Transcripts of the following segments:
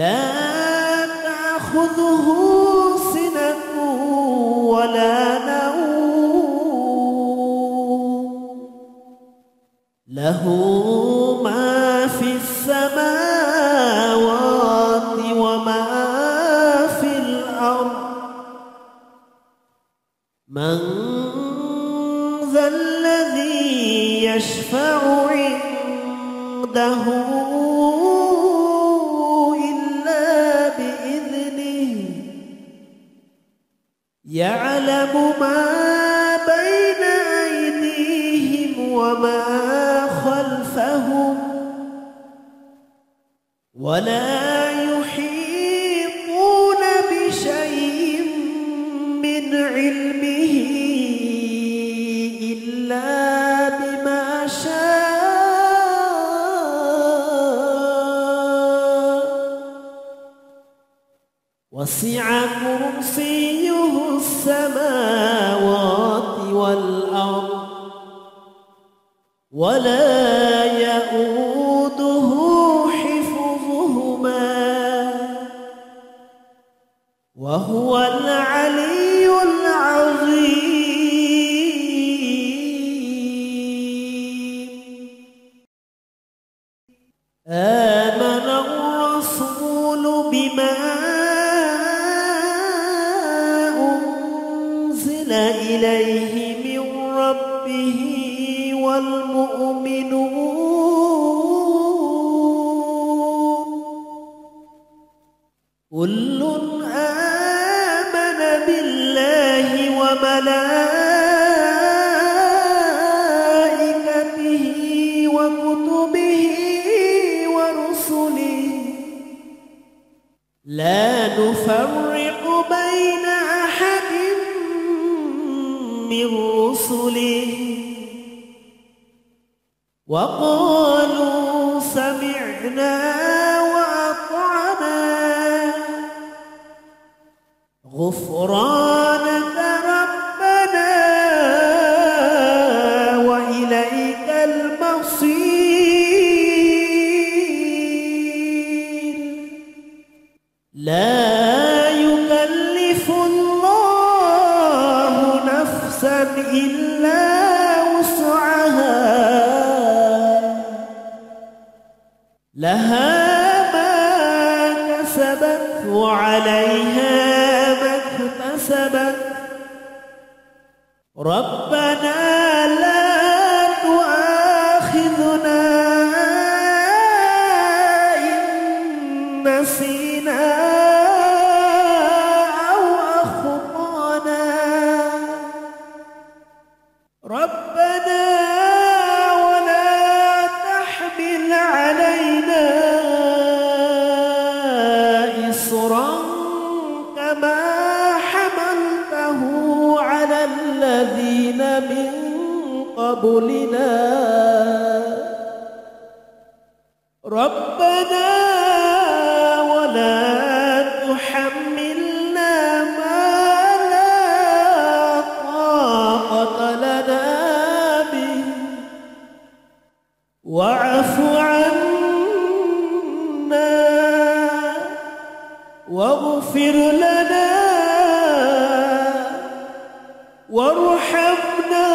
لا تأخذه سنة ولا نوم. له ما في السماوات وما في الأرض. من ذا الذي يشفع عنده يعلم ما بين أيديهم وما خلفهم ولا يحيطون بشيء من علمه إلا بما شاء. وسع كرسيه وهو العلي العظيم. آمن الرسول بما أنزل إليه من ربه والمؤمنون. وملائكته وكتبه ورسله. لا نفرق بين أحد من رسله. وقالوا سمعنا وأطعنا. غفرانك إلا وسعها. لها ما كسبت وعليها ما اكتسبت. ربنا وارحمنا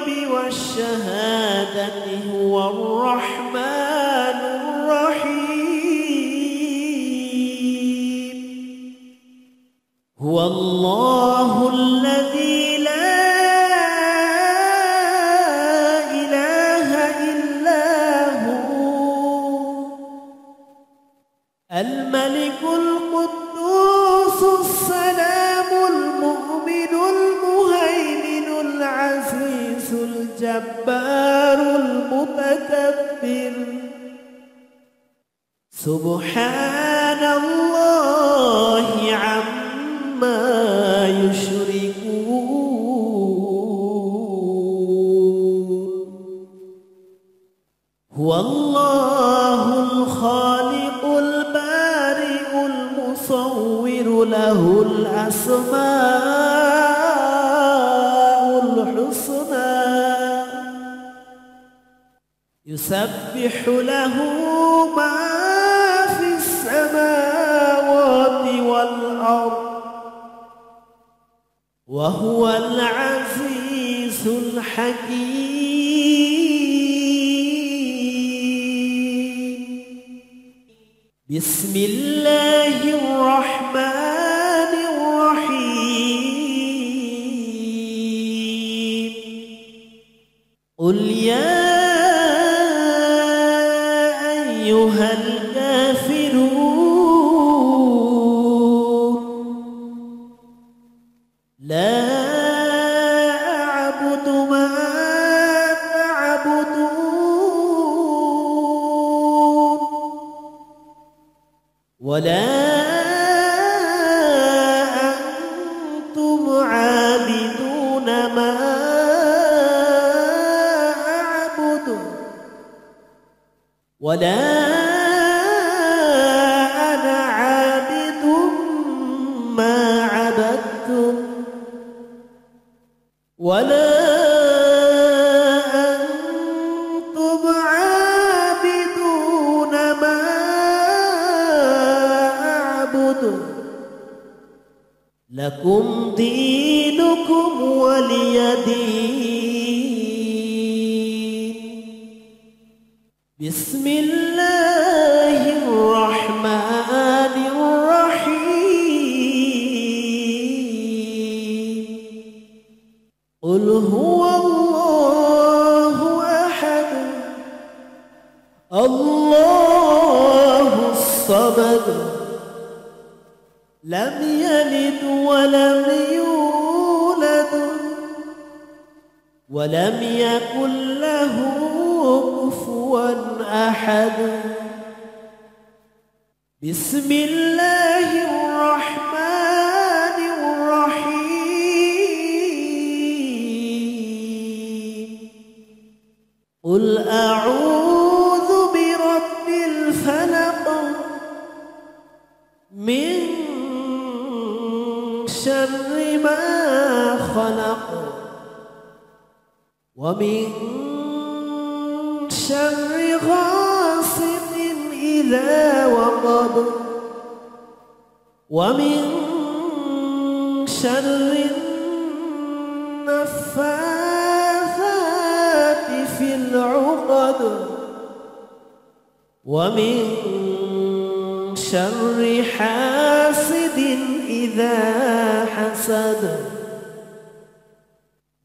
الغيب والشهادة هو الرحمن الرحيم. هو الله الذي لا إله إلا هو. الملك القدوس سبحان الله عما يشركون. هو الله الخالق البارئ المصور له الأسماء الحسنى. يسبح له ما السماوات والأرض وهو العزيز الحكيم. بسم الله الرحمن الرحيم. قل يا أيها الكافرون ولا أنتم عابدون ما أعبد. لكم دينكم ولي دين. بسم الله لم يلد ولم يولد ولم يكن له كفوا أحد. بسم الله الرحمن الرحيم. قل أعوذ خلق ومن شر غاسق إذا وقب ومن شر النفاثات في العقد ومن شر حاسد إذا حسد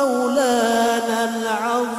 مولانا العظيم.